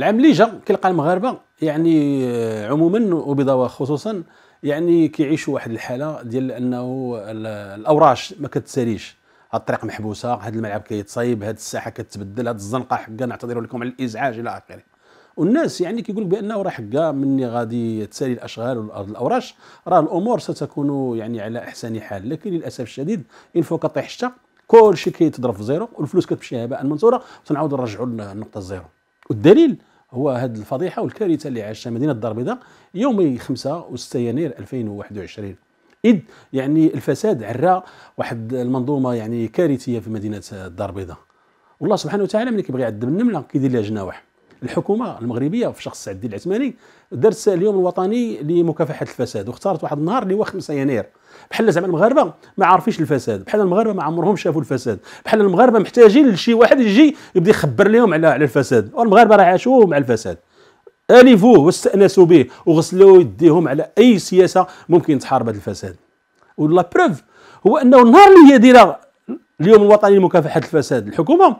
العام اللي جا كيلقى المغاربة يعني آه، عموما والبيضاوة خصوصا يعني كيعيشوا واحد الحالة ديال أنه الأوراش ما كتساليش. هاد الطريق محبوسة هاد الملعب كيتصايب هاد الساحة كتبدل هاد الزنقة حقا نعتذر لكم على الإزعاج إلى آخره. والناس يعني كيقول بأنه راه حقا مني غادي تسالي الأشغال والاوراش راه الأمور ستكون يعني على احسن حال. لكن للأسف الشديد une fois كطيح الشتا كل شيء كيتضرب في zéro والفلوس كتمشي هباء منثورا وتنعاودوا نرجعوا النقطه ال zéro والدليل؟ هو هذه الفضيحة والكارثة اللي عاشها مدينة الدار البيضاء يوم 5 و 6 يناير 2021 إذ يعني الفساد عرى واحد المنظومة يعني كارثية في مدينة الدار البيضاء. والله سبحانه وتعالى ملي كيبغي يعذب النملة كيدير لها جناح الحكومة المغربية في شخص سعد الدين العثماني درت اليوم الوطني لمكافحة الفساد واختارت واحد النهار اللي هو 5 يناير. بحال زعما المغاربة ما عارفينش الفساد بحال المغاربة ما عمرهم شافوا الفساد بحال المغاربة محتاجين لشي واحد يجي يبدا يخبر لهم على على الفساد. والمغاربة راه عاشوا مع الفساد. الفوه واستأنسوا به وغسلوا يديهم على أي سياسة ممكن تحارب هذا الفساد. ولا بروف هو أنه النهار اللي هي دايرة اليوم الوطني لمكافحة الفساد الحكومة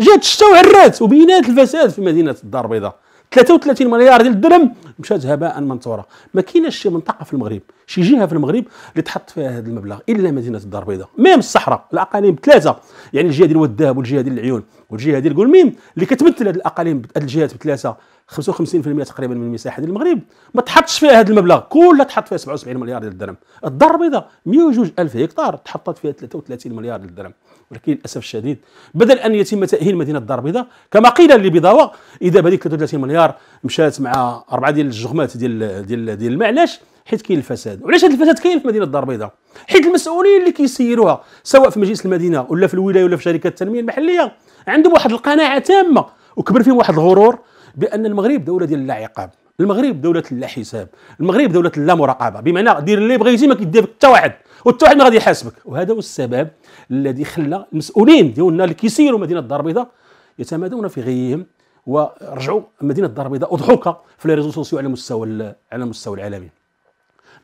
جات شتا وعرات وبينات الفساد في مدينة الدار البيضاء. 33 مليار ديال الدرهم مشات هباء منثورا ما كايناش شي منطقة في المغرب شي جهة في المغرب اللي تحط فيها هذا المبلغ إلا مدينة الدار البيضاء. ميم الصحراء الأقاليم ثلاثة. يعني الجهة ديال وداب والجهة ديال العيون والجهة ديال قلميم اللي كتمثل هذه الأقاليم هذه الجهات بثلاثة. 55% تقريبا من المساحة ديال المغرب. ما تحطش فيها هذا المبلغ. كلها تحط فيها 77 مليار ديال الدرهم. الدار البيضاء 102 ألف هكتار تحطت فيها 33 مليار ديال الدرهم. ولكن للأسف الشديد بدل أن يتم تأهيل مدينة الدار البيضاء كما قيل لبيضاوه إذا هذيك 33 مليار مشات مع أربعة ديال الجغمات ديال ديال ديال المعلاش حيت كاين الفساد. وعلاش هذا الفساد كاين في مدينة الدار البيضاء؟ حيت المسؤولين اللي كيسيروها سواء في مجلس المدينة ولا في الولاية ولا في شركة التنمية المحلية عندهم واحد القناعة تامة وكبر فيهم واحد الغرور بأن المغرب دولة ديال لا عقاب. المغرب دولة لا حساب. المغرب دولة لا مراقبة. بمعنى دير اللي بغيتي ما كيدير حتى واحد. واحد ما غادي يحاسبك. وهذا هو السبب الذي خلى المسؤولين ديالنا اللي كيسيروا مدينة الدار البيضاء يتمادون في غيهم ورجعوا مدينة الدار البيضاء أضحوكة في les réseaux sociaux على مستوى على المستوى العالمي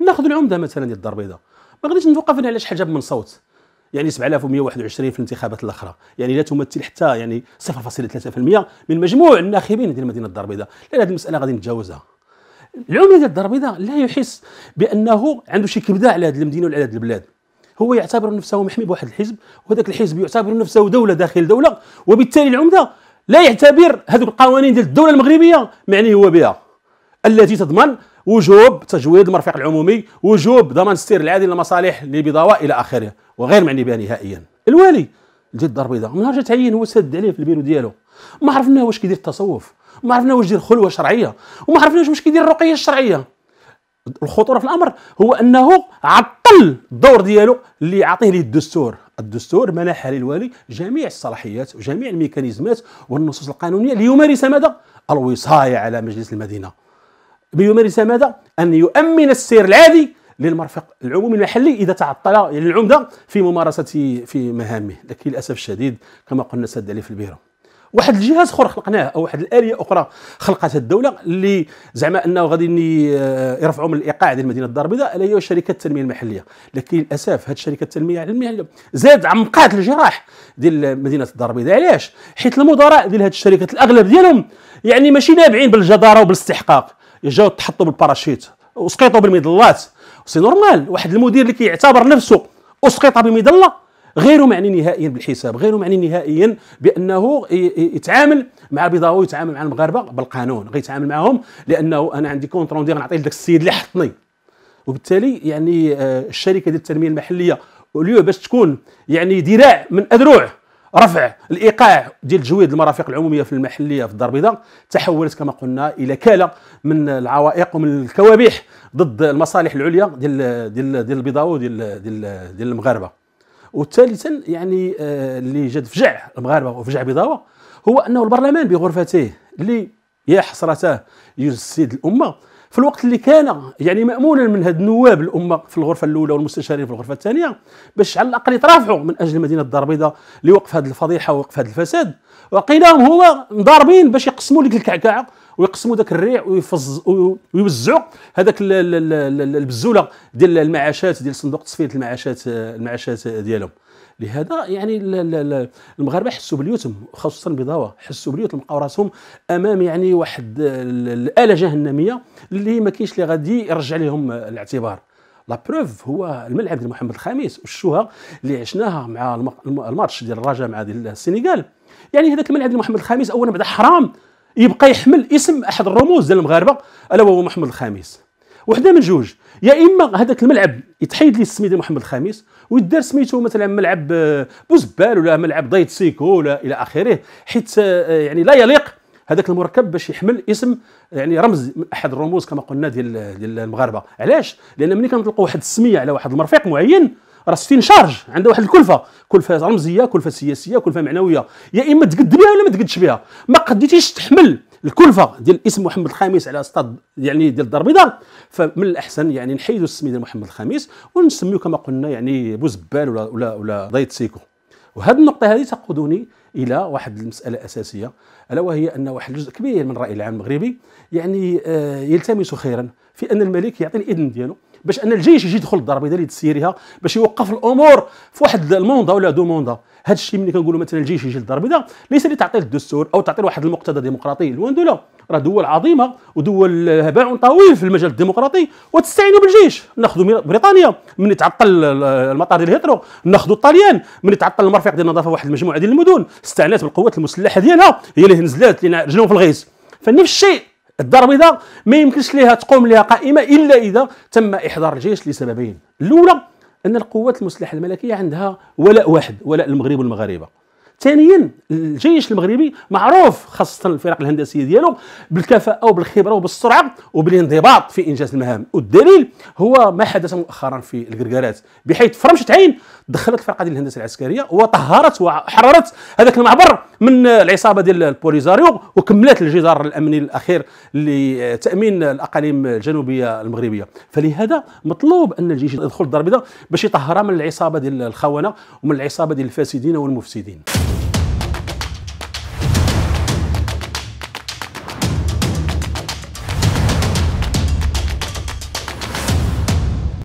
ناخذ العمدة مثلا ديال الدار البيضاء. ما غاديش نتوقف على شحال جاب من صوت. يعني 7121 في الانتخابات الأخرى. يعني لا تمثل حتى يعني 0.3% من مجموع الناخبين ديال مدينة الدار البيضاء. لأن هذه المسألة غادي نتجاوزها. العمده ديال الدار البيضاء لا يحس بأنه عنده شي كبده على هذه المدينة وعلى هذه البلاد. هو يعتبر نفسه محمي بواحد الحزب وهذاك الحزب يعتبر نفسه دولة داخل دولة وبالتالي العمدة لا يعتبر هذوك القوانين ديال الدولة المغربية معني هو بها. التي تضمن وجوب تجويد المرفق العمومي وجوب ضمان السير العادي للمصالح لبضاوة إلى آخره وغير معني بها نهائيا. الوالي ديال الدار البيضاء من نهار جا تعين هو سد عليه في البيرو ديالو. ما عرفنا واش كيدير التصوف. ما عرفنا واش يدير خلوه شرعيه وما عرفناش واش كيدير الرقية الشرعية. الخطورة في الأمر هو أنه عطل الدور ديالو اللي عطيه ليه الدستور الدستور منح للوالي جميع الصلاحيات وجميع الميكانيزمات والنصوص القانونية ليمارس ماذا الوصاية على مجلس المدينة. ليمارس ماذا أن يؤمن السير العادي للمرفق العمومي المحلي إذا تعطل يعني العمدة في ممارسة في مهامه. لكن للأسف الشديد كما قلنا سد عليه في البيرو واحد الجهاز اخر خلقناه أو واحد الآلية أخرى خلقتها الدولة اللي زعما أنه غادي يرفعوا من الإيقاع ديال مدينة الدار البيضاء الا هي شركة التنمية المحلية. لكن للأسف هذه الشركة التنمية المحلية زاد عمقات الجراح ديال مدينة الدار البيضاء علاش؟ حيت المدراء ديال هذه الشركات الأغلب ديالهم يعني ماشي نابعين بالجدارة وبالاستحقاق. جاو تحطوا بالباراشيت وسقطوا بالمظلات c'est normal واحد المدير اللي كيعتبر نفسه أسقط بمظله غير معني نهائيا بالحساب غير معني نهائيا بأنه يتعامل مع البيضاوي ويتعامل مع المغاربة بالقانون غيتعامل معهم لأنه أنا عندي compte rendu غنعطيه لذاك السيد اللي حطني. وبالتالي يعني آه، الشركة ديال التنمية المحلية اليوم باش تكون يعني ذراع من اذرع رفع الإيقاع ديال تجويد المرافق العمومية في المحلية في الدار البيضاء تحولت كما قلنا إلى كالة من العوائق ومن الكوابيح ضد المصالح العليا ديال ديال ديال البيضاوي ديال ديال ديال المغاربة. وثالثا يعني آه، اللي جد فجع المغاربة وفجع بيضاوه هو أنه البرلمان بغرفته اللي يا حسرته يجسد الأمة في الوقت اللي كان يعني مامولا من هاد النواب الأمة في الغرفة الأولى والمستشارين في الغرفة الثانية باش على الأقل يترافعوا من أجل مدينة الدار البيضاء لوقف هذه الفضيحة ووقف هذا الفساد. وقيلهم هما مضاربين باش يقسموا لك الكعكعه ويقسموا ذاك الريع ويفز ويوزعوا هذاك البزولة ديال المعاشات ديال صندوق تصفية المعاشات المعاشات ديالهم. لهذا يعني المغاربة حسوا باليتم خصوصا بضاوه حسوا باليتم لقاو راسهم أمام يعني واحد الاله جهنمية اللي ما كاينش اللي غادي يرجع لهم الاعتبار. لا بروف هو الملعب ديال محمد الخامس والشوهه اللي عشناها مع الماتش ديال الرجاء مع ديال السنغال. يعني هذاك الملعب ديال محمد الخامس اولا بعدا حرام يبقى يحمل اسم أحد الرموز ديال المغاربة ألا وهو محمد الخامس. وحده من جوج. يا إما هذاك الملعب يتحيد لي السميه ديال محمد الخامس ويدار سميتو مثلا ملعب آه، بوزبال ولا ملعب ضيط سيكو ولا إلى آخره حيت آه، يعني لا يليق هذاك المركب باش يحمل اسم يعني رمز من أحد الرموز كما قلنا ديال ديال المغاربة. علاش؟ لأن ملي كنطلقوا واحد السمية على واحد المرفق معين راه فين شارج عنده واحد الكلفة. كلفة رمزية كلفة سياسية كلفة معنوية. يا إما تقد بها ولا ما تقدش بها. ما قديتيش تحمل الكلفه ديال اسم محمد الخامس على استاد يعني ديال الدار البيضاء. فمن الأحسن يعني نحيدوا السميه ديال محمد الخامس ونسميو كما قلنا يعني بوزبال ولا ولا ولا ضيط سيكو. وهذه النقطة هذه تقودني إلى واحد المسألة أساسية ألا وهي أن واحد الجزء كبير من الراي العام المغربي يعني آه، يلتمس خيرا في أن الملك يعطي الإذن ديالو باش أن الجيش يجي يدخل الضربه ديال تسييرها باش يوقف الأمور في واحد الموندا ولا دو موندا هذا الشيء ملي كنقولوا مثلا الجيش يجي للضربه ليس لتعطيل الدستور أو تعطيل واحد المقتضى ديمقراطي لوان دو راه دول عظيمة ودول باع طويل في المجال الديمقراطي وتستعينوا بالجيش. ناخذوا بريطانيا من يتعطل المطار ديال هيترو ناخذوا الطليان من يتعطل المرفق ديال النظافه واحد المجموعة ديال المدن استعنات بالقوات المسلحة ديالها هي اللي نزلات اللي رجلهم في الغيس فنفس الشيء الدار البيضاء ما يمكنش ليها تقوم لها قائمة إلا إذا تم إحضار الجيش لسببين. الأولى أن القوات المسلحة الملكية عندها ولاء واحد ولاء المغرب والمغاربة. ثانيا الجيش المغربي معروف خاصة الفرق الهندسية ديالو بالكفاءة وبالخبرة وبالسرعة وبالانضباط في إنجاز المهام. والدليل هو ما حدث مؤخرا في الكركارات بحيث فرمشة عين دخلت الفرقه ديال الهندسة العسكرية وطهرت وحررت هذاك المعبر من العصابة ديال البوليزاريو وكملت الجدار الأمني الأخير لتأمين الأقاليم الجنوبية المغربية. فلهذا مطلوب أن الجيش يدخل الدار البيضاء باش يطهرها من العصابة ديال الخونة ومن العصابة ديال الفاسدين والمفسدين.